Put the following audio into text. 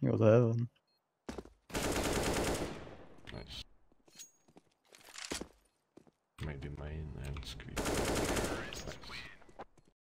He was heaven. Nice. Maybe main and squeeze.